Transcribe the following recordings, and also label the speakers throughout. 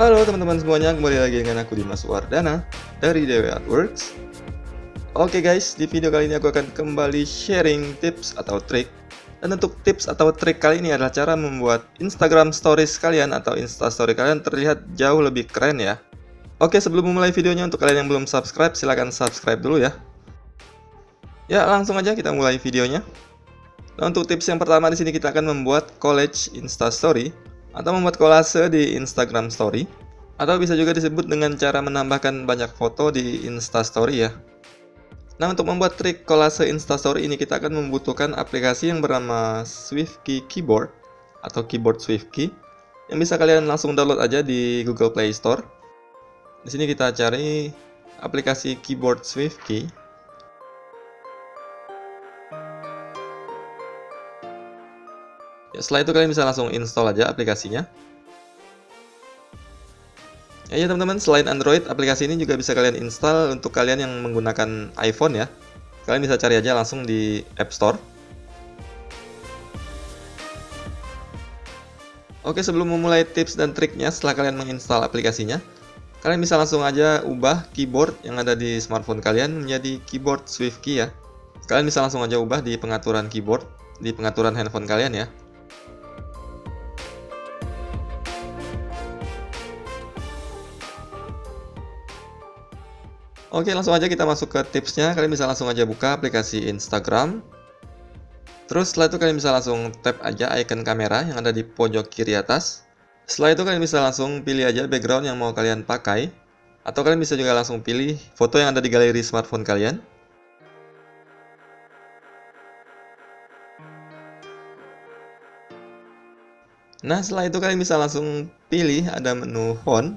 Speaker 1: Halo teman-teman semuanya, kembali lagi dengan aku Dimas Wardana dari Dewi Artworks. Oke guys, di video kali ini aku akan kembali sharing tips atau trik. Dan untuk tips atau trik kali ini adalah cara membuat Instagram Stories kalian atau Insta Story kalian terlihat jauh lebih keren ya. Oke, sebelum memulai videonya untuk kalian yang belum subscribe, silahkan subscribe dulu ya. Ya, langsung aja kita mulai videonya. Nah, untuk tips yang pertama di sini kita akan membuat college Insta Story atau membuat kolase di Instagram Story atau bisa juga disebut dengan cara menambahkan banyak foto di Insta Story ya. Nah, untuk membuat trik kolase Insta Story ini kita akan membutuhkan aplikasi yang bernama SwiftKey Keyboard atau Keyboard SwiftKey yang bisa kalian langsung download aja di Google Play Store. Di sini kita cari aplikasi Keyboard SwiftKey setelah itu kalian bisa langsung install aja aplikasinya. Ya, ya teman-teman, selain Android, aplikasi ini juga bisa kalian install untuk kalian yang menggunakan iPhone ya. Kalian bisa cari aja langsung di App Store. Oke, sebelum memulai tips dan triknya setelah kalian menginstal aplikasinya, kalian bisa langsung aja ubah keyboard yang ada di smartphone kalian menjadi keyboard SwiftKey ya. Kalian bisa langsung aja ubah di pengaturan keyboard, di pengaturan handphone kalian ya. Oke langsung aja kita masuk ke tipsnya. Kalian bisa langsung aja buka aplikasi Instagram. Terus setelah itu kalian bisa langsung tap aja icon kamera yang ada di pojok kiri atas. Setelah itu kalian bisa langsung pilih aja background yang mau kalian pakai. Atau kalian bisa juga langsung pilih foto yang ada di galeri smartphone kalian. Nah setelah itu kalian bisa langsung pilih ada menu font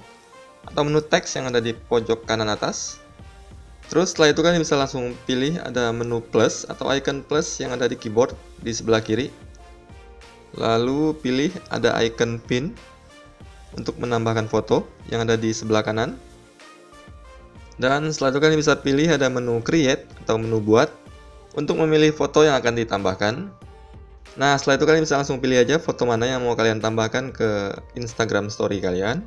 Speaker 1: atau menu teks yang ada di pojok kanan atas Terus setelah itu kalian bisa langsung pilih ada menu plus atau icon plus yang ada di keyboard di sebelah kiri. Lalu pilih ada icon pin untuk menambahkan foto yang ada di sebelah kanan. Dan setelah itu kalian bisa pilih ada menu create atau menu buat untuk memilih foto yang akan ditambahkan. Nah setelah itu kalian bisa langsung pilih aja foto mana yang mau kalian tambahkan ke Instagram story kalian.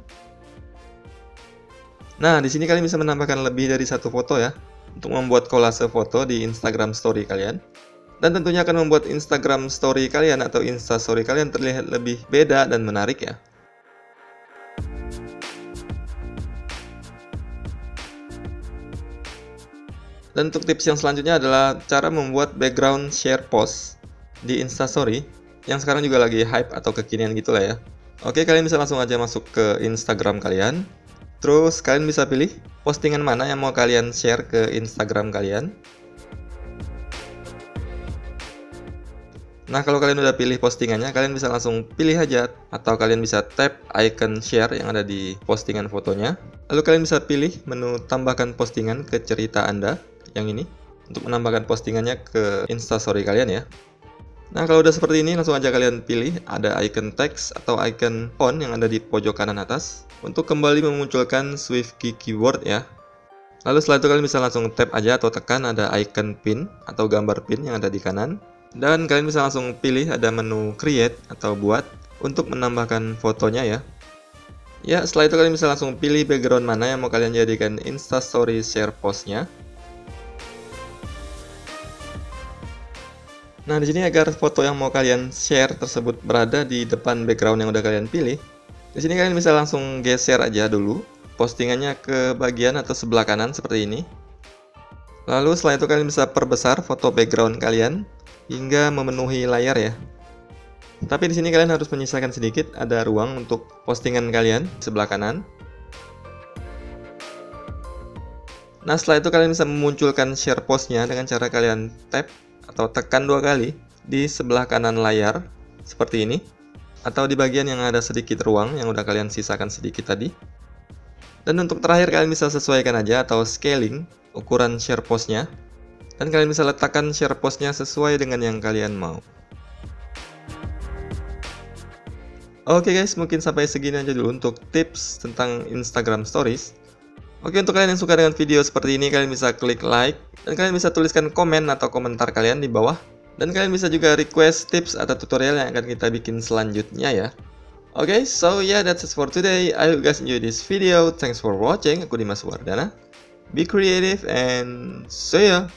Speaker 1: Nah, di sini kalian bisa menambahkan lebih dari satu foto ya, untuk membuat kolase foto di Instagram Story kalian. Dan tentunya akan membuat Instagram Story kalian atau Insta Story kalian terlihat lebih beda dan menarik ya. Dan untuk tips yang selanjutnya adalah cara membuat background share post di Insta Story yang sekarang juga lagi hype atau kekinian gitulah ya. Oke, kalian bisa langsung aja masuk ke Instagram kalian. Terus kalian bisa pilih postingan mana yang mau kalian share ke Instagram kalian. Nah, kalau kalian udah pilih postingannya, kalian bisa langsung pilih aja atau kalian bisa tap icon share yang ada di postingan fotonya. Lalu kalian bisa pilih menu tambahkan postingan ke cerita Anda yang ini untuk menambahkan postingannya ke Instastory kalian ya. Nah, kalau udah seperti ini, langsung aja kalian pilih ada icon text atau icon font yang ada di pojok kanan atas untuk kembali memunculkan Swift Key Keyboard ya. Lalu setelah itu kalian bisa langsung tap aja atau tekan ada icon pin atau gambar pin yang ada di kanan. Dan kalian bisa langsung pilih ada menu create atau buat untuk menambahkan fotonya ya. Ya, setelah itu kalian bisa langsung pilih background mana yang mau kalian jadikan Instastory share postnya. Nah, di sini agar foto yang mau kalian share tersebut berada di depan background yang udah kalian pilih, di sini kalian bisa langsung geser aja dulu postingannya ke bagian atau sebelah kanan seperti ini. Lalu setelah itu kalian bisa perbesar foto background kalian hingga memenuhi layar ya. Tapi di sini kalian harus menyisakan sedikit ada ruang untuk postingan kalian sebelah kanan. Nah, setelah itu kalian bisa memunculkan share postnya dengan cara kalian tap atau tekan dua kali di sebelah kanan layar seperti ini atau di bagian yang ada sedikit ruang yang udah kalian sisakan sedikit tadi. Dan untuk terakhir kalian bisa sesuaikan aja atau scaling ukuran share postnya dan kalian bisa letakkan share postnya sesuai dengan yang kalian mau. Oke guys, mungkin sampai segini aja dulu untuk tips tentang Instagram Stories. Oke, untuk kalian yang suka dengan video seperti ini, kalian bisa klik like, dan kalian bisa tuliskan komen atau komentar kalian di bawah. Dan kalian bisa juga request tips atau tutorial yang akan kita bikin selanjutnya ya. Oke, okay, so yeah, that's it for today. I hope you guys enjoy this video. Thanks for watching. Aku Dimas Wardana. Be creative and see ya.